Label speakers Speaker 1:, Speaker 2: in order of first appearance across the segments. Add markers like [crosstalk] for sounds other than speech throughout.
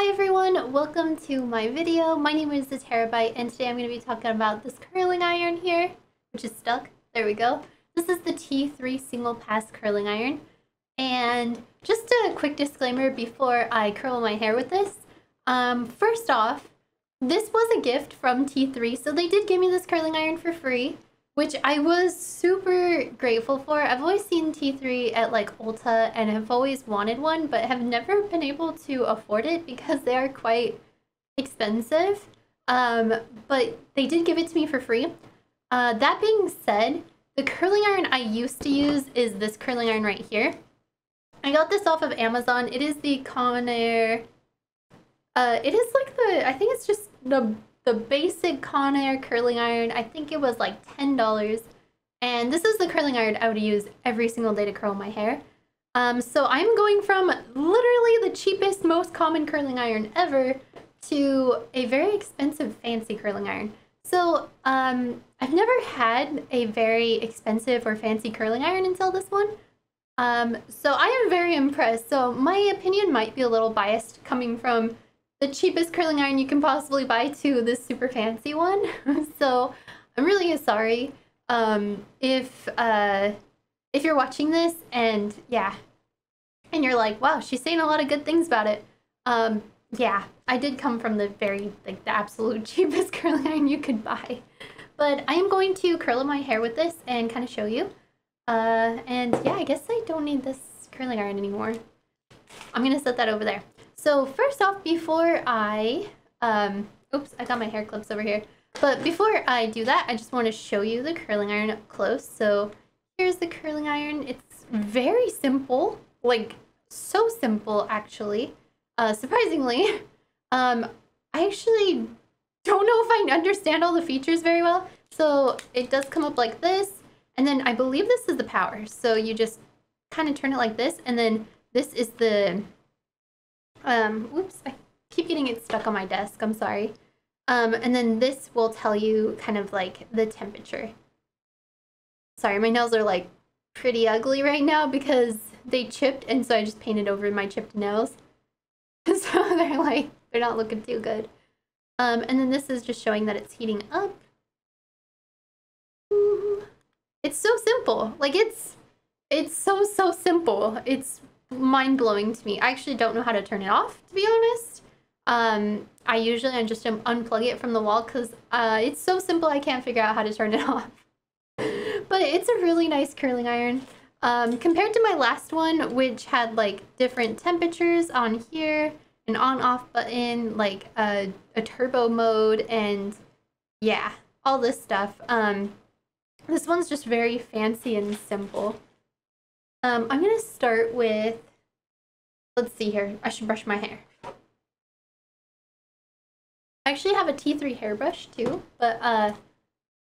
Speaker 1: Hi everyone, welcome to my video. My name is the Terabyte and today I'm going to be talking about this curling iron here, which is stuck. There we go. This is the T3 SinglePass curling iron. And just a quick disclaimer before I curl my hair with this. Um, first off, this was a gift from T3, so they did give me this curling iron for free which I was super grateful for. I've always seen T3 at like Ulta and have always wanted one, but have never been able to afford it because they are quite expensive. Um, but they did give it to me for free. Uh, that being said, the curling iron I used to use is this curling iron right here. I got this off of Amazon. It is the Conair. Uh, it is like the, I think it's just the the basic Conair curling iron. I think it was like $10. And this is the curling iron I would use every single day to curl my hair. Um, so I'm going from literally the cheapest, most common curling iron ever to a very expensive, fancy curling iron. So um, I've never had a very expensive or fancy curling iron until this one. Um, so I am very impressed. So my opinion might be a little biased coming from the cheapest curling iron you can possibly buy to this super fancy one. [laughs] so I'm really sorry um, if uh, if you're watching this and yeah, and you're like, wow, she's saying a lot of good things about it. Um, yeah, I did come from the very like the absolute [laughs] cheapest curling iron you could buy. But I am going to curl my hair with this and kind of show you. Uh, and yeah, I guess I don't need this curling iron anymore. I'm gonna set that over there. So first off, before I, um, oops, I got my hair clips over here. But before I do that, I just want to show you the curling iron up close. So here's the curling iron. It's very simple, like so simple actually, uh, surprisingly. [laughs] Um, I actually don't know if I understand all the features very well. So it does come up like this. And then I believe this is the power. So you just kind of turn it like this. And then this is the um, oops, I keep getting it stuck on my desk. I'm sorry. Um, and then this will tell you kind of like the temperature. Sorry, my nails are like pretty ugly right now because they chipped and so I just painted over my chipped nails. [laughs] so they're like, they're not looking too good. Um, and then this is just showing that it's heating up. It's so simple. Like it's, it's so, so simple. It's mind blowing to me. I actually don't know how to turn it off, to be honest. Um, I usually I just unplug it from the wall because uh, it's so simple I can't figure out how to turn it [laughs] off. but it's a really nice curling iron. Um, compared to my last one, which had like different temperatures on here, an on-off button, like a, a turbo mode, and yeah, all this stuff. Um, this one's just very fancy and simple. Um, I'm going to start with, let's see here. I should brush my hair. I actually have a T3 hairbrush too, but uh,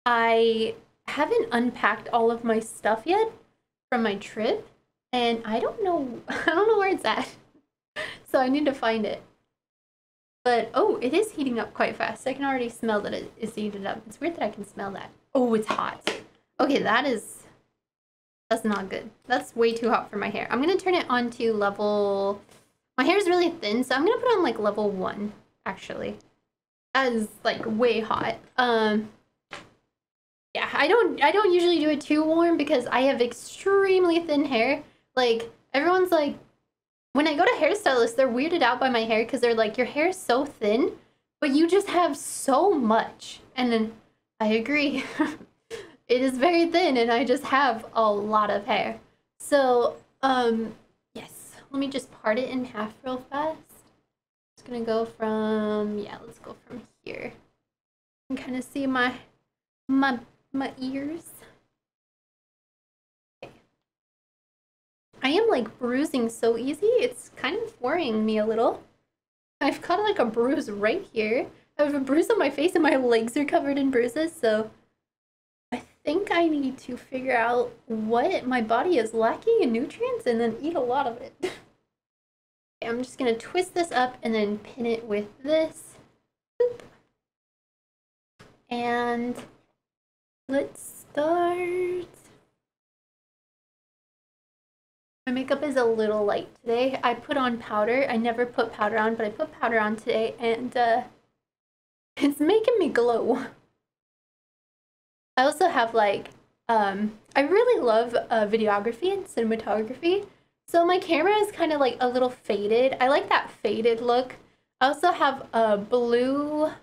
Speaker 1: I haven't unpacked all of my stuff yet from my trip, and I don't know, [laughs] I don't know where it's at. so I need to find it. But, oh, it is heating up quite fast. I can already smell that it is heated up. It's weird that I can smell that. Oh, it's hot. Okay, that is that's not good. That's way too hot for my hair. I'm going to turn it on to level... My hair is really thin, so I'm going to put on like level 1, actually. That is like way hot. Um, yeah, I don't I don't usually do it too warm because I have extremely thin hair. Like everyone's like when I go to hairstylists, they're weirded out by my hair because they're like, your hair is so thin, but you just have so much. And then I agree. [laughs] it is very thin and I just have a lot of hair. So, um, yes, let me just part it in half real fast. Just gonna go from, yeah, let's go from here. You can kind of see my, my, my ears. I am like bruising so easy, it's kind of worrying me a little. I've got like a bruise right here. I have a bruise on my face and my legs are covered in bruises, so think I need to figure out what my body is lacking in nutrients and then eat a lot of it. [laughs] okay, I'm just going to twist this up and then pin it with this. Boop. And let's start. My makeup is a little light today. I put on powder. I never put powder on, but I put powder on today and uh, [laughs] it's making me glow. I also have like, um, I really love uh, videography and cinematography. So my camera is kind of like a little faded. I like that faded look. I also have a uh, blue, what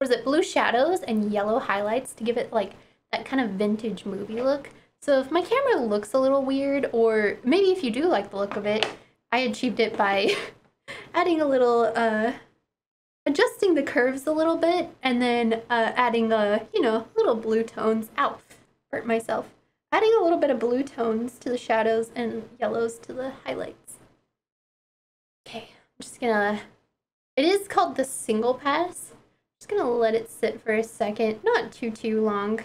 Speaker 1: is it, blue shadows and yellow highlights to give it like that kind of vintage movie look. So if my camera looks a little weird, or maybe if you do like the look of it, I achieved it by [laughs] adding a little, uh, adjusting the curves a little bit, and then uh, adding, a, you know, little blue tones. Ow, hurt myself. Adding a little bit of blue tones to the shadows and yellows to the highlights. Okay, I'm just gonna, it is called the SinglePass. I'm just gonna let it sit for a second, not too, too long.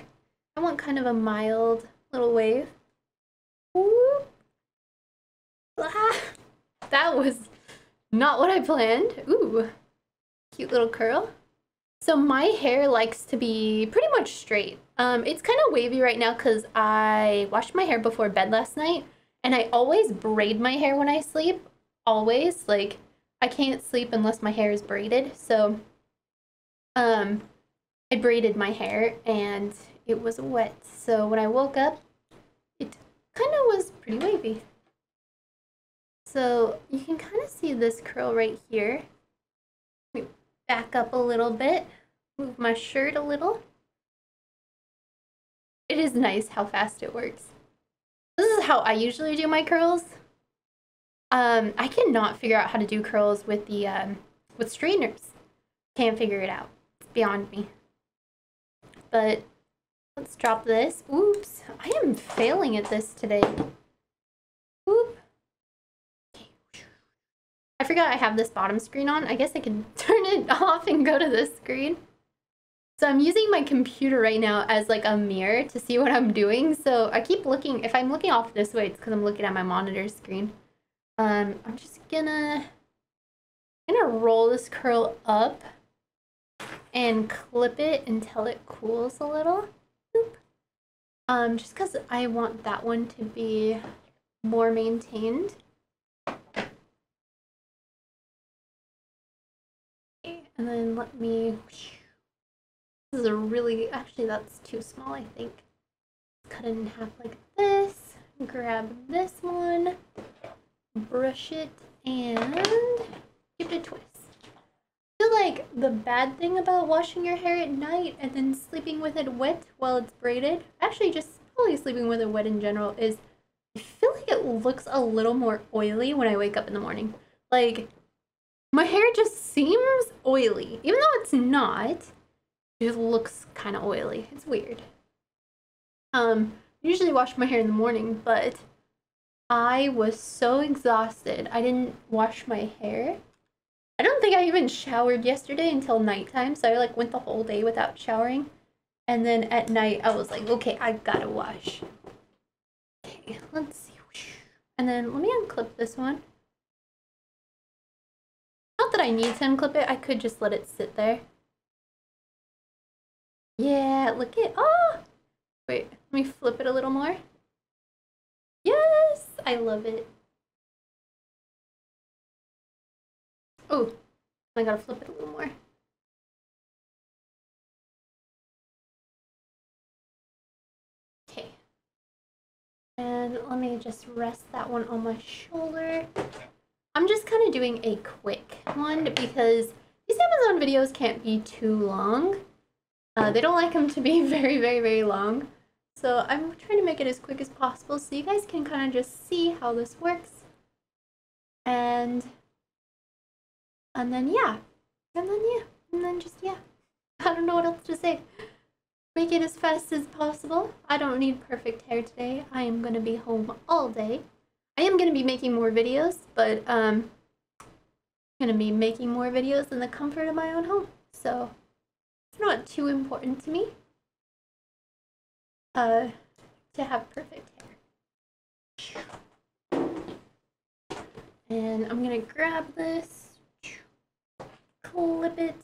Speaker 1: I want kind of a mild little wave. Ooh. Ah, that was not what I planned. Ooh, cute little curl. So my hair likes to be pretty much straight. Um, it's kind of wavy right now because I washed my hair before bed last night and I always braid my hair when I sleep. Always. Like, I can't sleep unless my hair is braided. So, um, I braided my hair and it was wet. So when I woke up, it kind of was pretty wavy. So you can kind of see this curl right here. Back up a little bit, move my shirt a little. It is nice how fast it works. This is how I usually do my curls. Um, I cannot figure out how to do curls with the um, with straighteners. Can't figure it out. It's beyond me. But Let's drop this. Oops. I am failing at this today. Oop. I forgot I have this bottom screen on. I guess I can [laughs] turn it off and go to this screen. So I'm using my computer right now as like a mirror to see what I'm doing. So I keep looking, if I'm looking off this way, it's because I'm looking at my monitor screen. Um, I'm just gonna, gonna roll this curl up and clip it until it cools a little. Um, just because I want that one to be more maintained. And then let me, this is a really, actually that's too small I think. Cut it in half like this, grab this one, brush it, and give it a twist I feel like the bad thing about washing your hair at night and then sleeping with it wet while it's braided, actually just probably sleeping with it wet in general, is I feel like it looks a little more oily when I wake up in the morning. Like, my hair just seems oily. Even though it's not, it just looks kind of oily. It's weird. Um, usually wash my hair in the morning, but I was so exhausted. I didn't wash my hair I don't think I even showered yesterday until nighttime, so I like went the whole day without showering. And then at night I was like, okay, I gotta wash. Okay, let's see. And then let me unclip this one. I need to unclip it, I could just let it sit there. Yeah, look at, oh! Wait, let me flip it a little more. Yes, I love it. Oh, I gotta flip it a little more. Okay. And let me just rest that one on my shoulder. I'm just kind of doing a quick one because these Amazon videos can't be too long. Uh, they don't like them to be [laughs] very, very, very long. So I'm trying to make it as quick as possible so you guys can kind of just see how this works. And and then yeah. And then yeah. And then just yeah. [laughs] I don't know what else to say. Make it as fast as possible. I don't need perfect hair today. I am going to be home all day i am going to be making more videos but um I'm going to be making more videos in the comfort of my own home so it's not too important to me uh to have perfect hair and i'm gonna grab this clip it.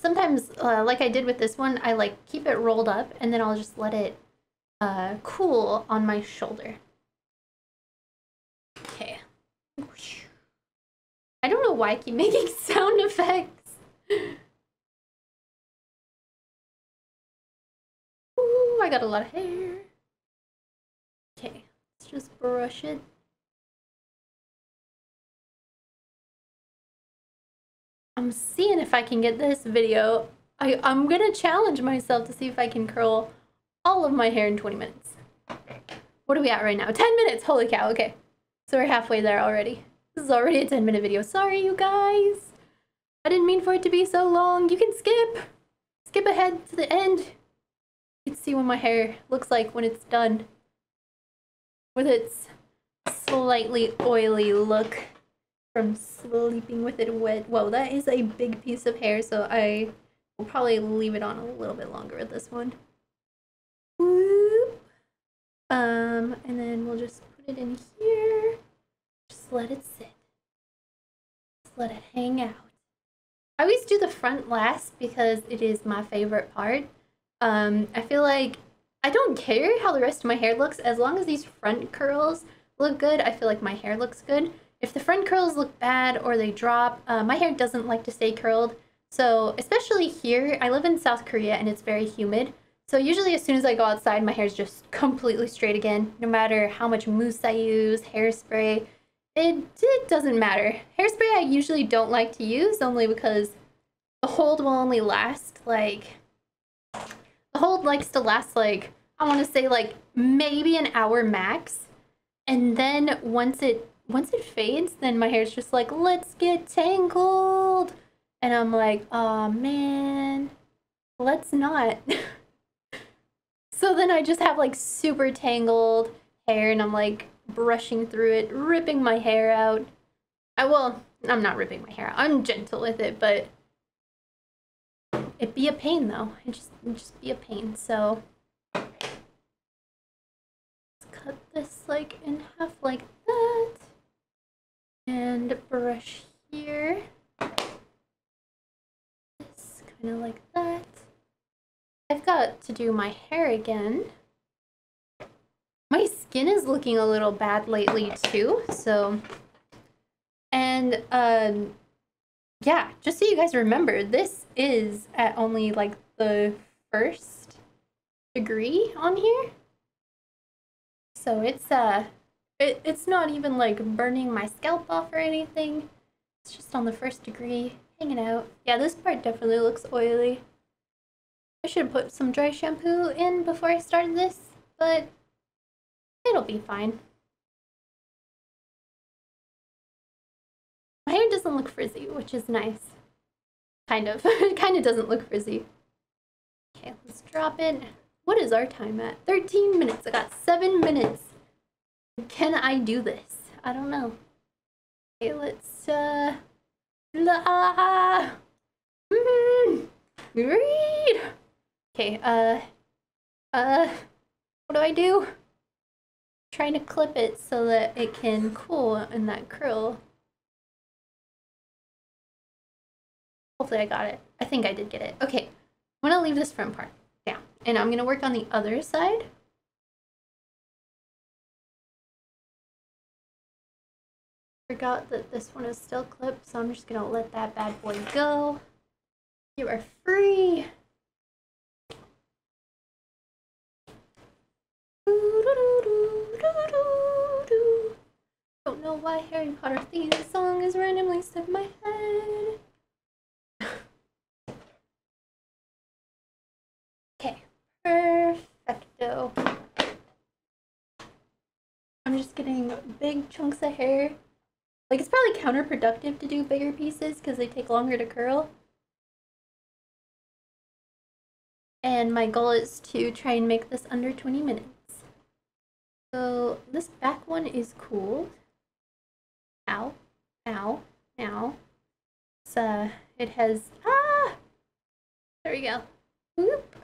Speaker 1: Sometimes, uh, like I did with this one, I like keep it rolled up and then I'll just let it uh, cool on my shoulder. Okay. I don't know why I keep [laughs] making sound effects. Ooh, I got a lot of hair. Okay, let's just brush it. I'm seeing if I can get this video. I, I'm gonna challenge myself to see if I can curl all of my hair in 20 minutes. What are we at right now? 10 minutes! Holy cow, okay. So we're halfway there already. This is already a 10 minute video. Sorry, you guys. I didn't mean for it to be so long. You can skip. Skip ahead to the end. You can see what my hair looks like when it's done. With its slightly oily look from sleeping with it wet. Whoa, that is a big piece of hair, so I will probably leave it on a little bit longer with this one. Whoop. Um, and then we'll just put it in here. Just let it sit. Just let it hang out. I always do the front last because it is my favorite part. Um, I feel like I don't care how the rest of my hair looks as long as these front curls look good. I feel like my hair looks good. If the front curls look bad or they drop, uh, my hair doesn't like to stay curled. So especially here, I live in South Korea and it's very humid. So usually as soon as I go outside, my hair is just [laughs] completely straight again. No matter how much mousse I use, hairspray, it, it doesn't matter. Hairspray I usually don't like to use only because the hold will only last like... The hold likes to last like, I want to say like maybe an hour max. And then once it once it fades, then my hair's just like, let's get tangled. And I'm like, oh man, let's not. [laughs] so then I just have like super tangled hair and I'm like brushing through it, ripping my hair out. I will, I'm not ripping my hair out. I'm gentle with it, but it'd be a pain though. It just, it'd just be a pain. So cut this like in half like and brush here. Kind of like that. I've got to do my hair again. My skin is looking a little bad lately too, so... And, um, yeah, just so you guys remember, this is at only, like, the first degree on here. So it's, uh, it, it's not even like burning my scalp off or anything. It's just on the first degree, hanging out. Yeah, this part definitely looks oily. I should put some dry shampoo in before I started this, but it'll be fine. My hair doesn't look frizzy, which is nice. Kind of. [laughs] it kind of doesn't look frizzy. Okay, let's drop it. What is our time at? 13 minutes. I got 7 minutes. Can I do this? I don't know. Okay, let's, uh... La mm, read! Okay, uh... Uh... What do I do? I'm trying to clip it so that it can cool in that curl. Hopefully I got it. I think I did get it. Okay, I'm gonna leave this front part down. And I'm gonna work on the other side. Forgot that this one is still clipped, so I'm just gonna let that bad boy go. You are free. Don't know why Harry Potter theme song is randomly stuck in my head. okay, perfecto. I'm just getting big chunks of hair like, it's probably counterproductive to do bigger pieces because they take longer to curl. And my goal is to try and make this under 20 minutes. So this back one is cooled. Ow, ow, ow. It's, uh, it has, ah! There we go. Whoop.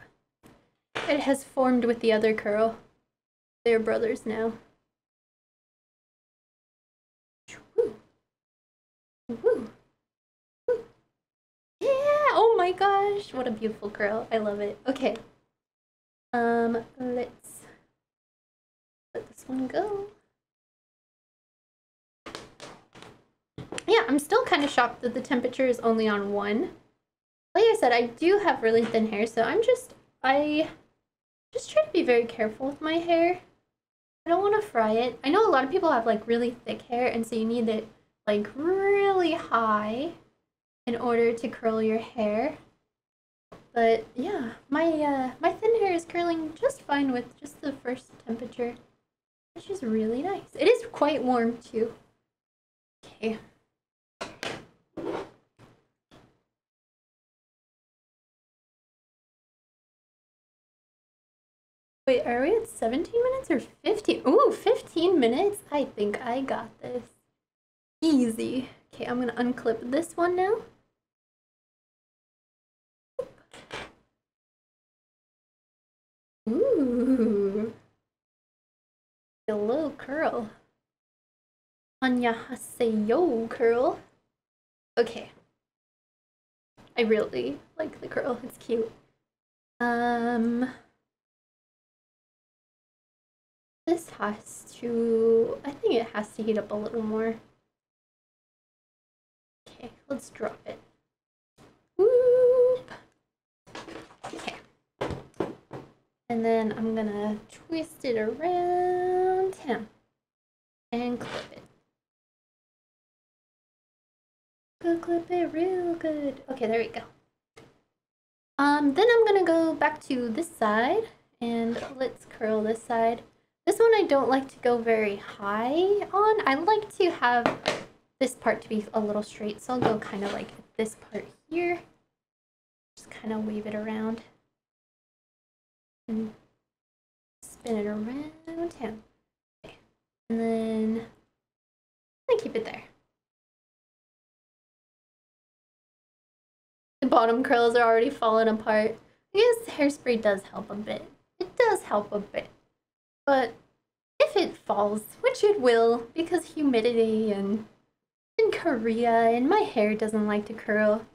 Speaker 1: It has formed with the other curl. They're brothers now. Woo. Woo. Yeah! Oh my gosh, what a beautiful curl. I love it. Okay. Um, let's let this one go. Yeah, I'm still kind of shocked that the temperature is only on one. Like I said, I do have really thin hair, so I'm just, I just try to be very careful with my hair. I don't want to fry it. I know a lot of people have like really thick hair, and so you need it like really high in order to curl your hair. But yeah, my uh, my thin hair is curling just fine with just the first temperature, which is really nice. It is quite warm too. Okay. Wait, are we at 17 minutes or 15? Ooh, 15 minutes? I think I got this. Easy. Okay, I'm gonna unclip this one now. Ooh. A little curl. Annyeonghaseyo curl. Okay. I really like the curl. It's cute. Um this has to, I think it has to heat up a little more. Let's drop it. Whoop. Okay. And then I'm gonna twist it around him and clip it. Good, clip it real good. Okay, there we go. Um, then I'm gonna go back to this side and let's curl this side. This one I don't like to go very high on. I like to have this part to be a little straight, so I'll go kind of like this part here. Just kind of wave it around. And spin it around him. Okay. And then I keep it there. The bottom curls are already falling apart. I guess hairspray does help a bit. It does help a bit. But if it falls, which it will, because humidity and in Korea and my hair doesn't like to curl,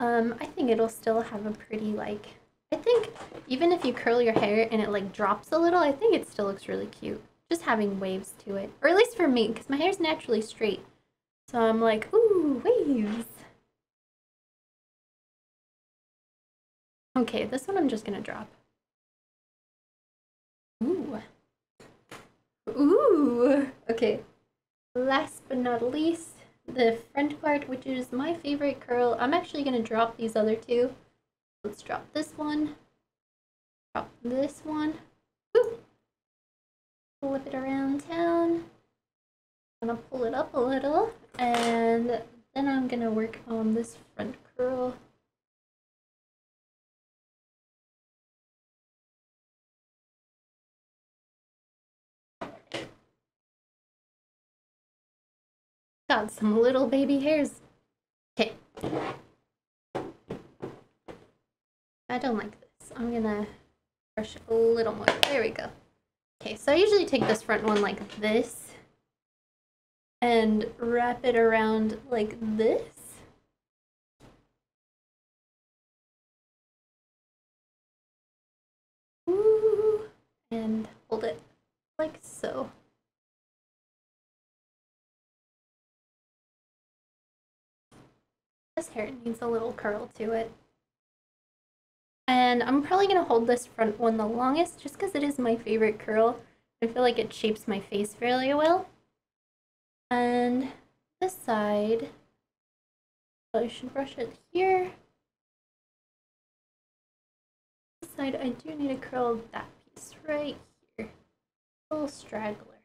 Speaker 1: um, I think it'll still have a pretty like, I think even if you curl your hair and it like drops a little, I think it still looks really cute. Just having waves to it, or at least for me, because my hair's naturally straight. So I'm like, ooh, waves. Okay, this one I'm just gonna drop. Ooh. Ooh. Okay. Last but not least, the front part, which is my favorite curl. I'm actually going to drop these other two. Let's drop this one. Drop this one. Ooh. Flip it around town. I'm going to pull it up a little. And then I'm going to work on this front curl. Got some little baby hairs. Okay. I don't like this. I'm gonna brush a little more. There we go. Okay, so I usually take this front one like this and wrap it around like this. Hair needs a little curl to it. And I'm probably going to hold this front one the longest just because it is my favorite curl. I feel like it shapes my face fairly well. And this side, I should brush it here. This side, I do need to curl that piece right here. A little straggler.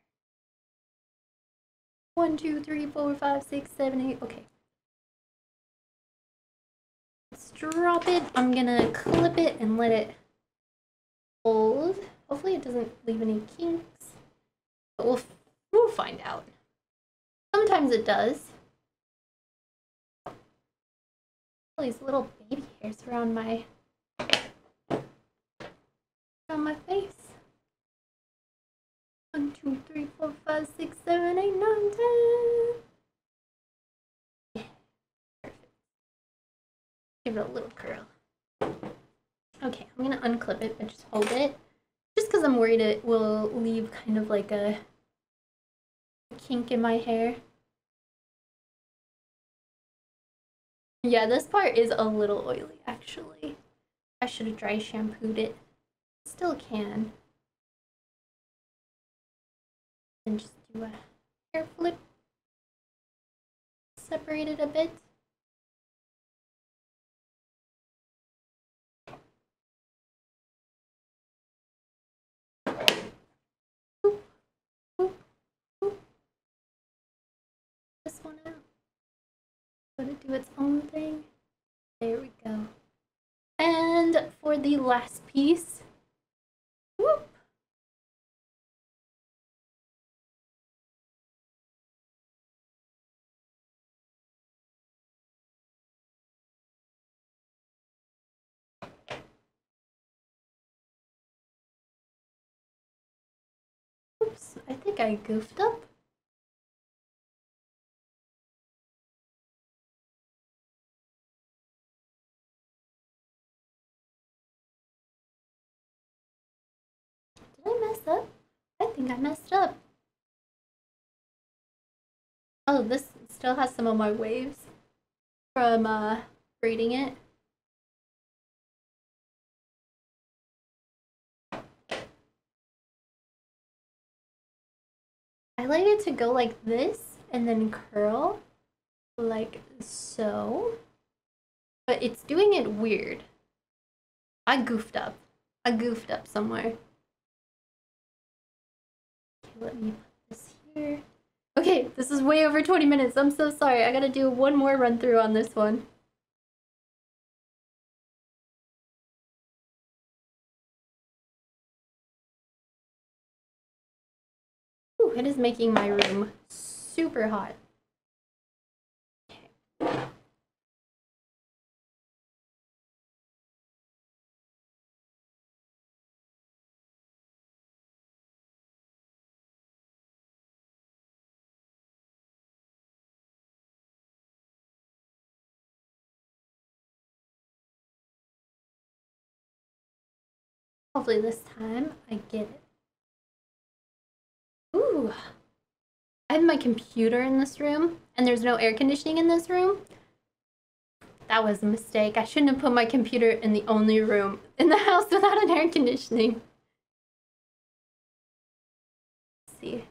Speaker 1: One, two, three, four, five, six, seven, eight. Okay. Let's drop it. I'm gonna clip it and let it hold. Hopefully it doesn't leave any kinks. But we'll, we'll find out. Sometimes it does. All these little baby hairs around my around my face. One, two, three, four, five, six, seven, eight, nine, ten. Give it a little curl. Okay, I'm gonna unclip it, but just hold it. Just because I'm worried it will leave kind of like a kink in my hair. Yeah, this part is a little oily, actually. I should have dry shampooed it. Still can. And just do a hair flip. Separate it a bit. This one out. Let it its own thing. There we go. And for the last piece, whoop. Oops, I think I goofed up. Messed up. Oh, this still has some of my waves from uh, braiding it. I like it to go like this and then curl like so. But it's doing it weird. I goofed up. I goofed up somewhere. Let me put this here. Okay, this is way over 20 minutes. I'm so sorry. I gotta do one more run through on this one. Ooh, it is making my room super hot. Hopefully this time I get it. Ooh. I have my computer in this room and there's no air conditioning in this room. That was a mistake. I shouldn't have put my computer in the only room [laughs] in the house without an air conditioning. Let's see.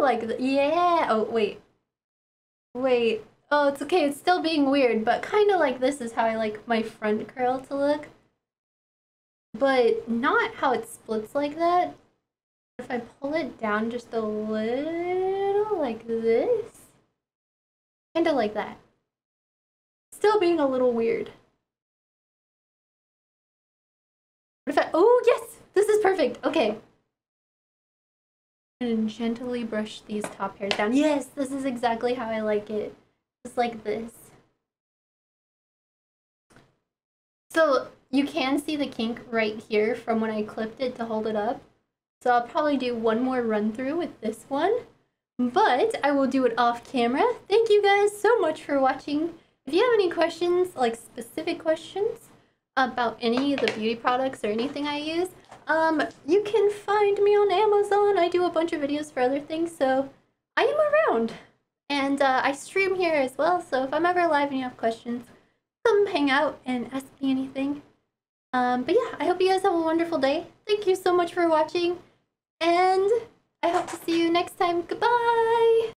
Speaker 1: Like, yeah. Oh, wait. Wait. Oh, it's okay. It's still being weird, but kind of like this is how I like my front curl to look. But not how it splits like that. If I pull it down just a little like this. Kind of like that. Still being a little weird. What if I, oh yes, this is perfect. Okay, and gently brush these top hairs down. Yes, this is exactly how I like it. Just like this. So you can see the kink right here from when I clipped it to hold it up. So I'll probably do one more run through with this one. But I will do it off camera. Thank you guys so much for watching. If you have any questions, like specific questions about any of the beauty products or anything I use, um, you can find me on Amazon. I do a bunch of videos for other things, so I am around. And uh, I stream here as well, so if I'm ever live and you have questions, come hang out and ask me anything. Um, but yeah, I hope you guys have a wonderful day. Thank you so much for watching, and I hope to see you next time. Goodbye!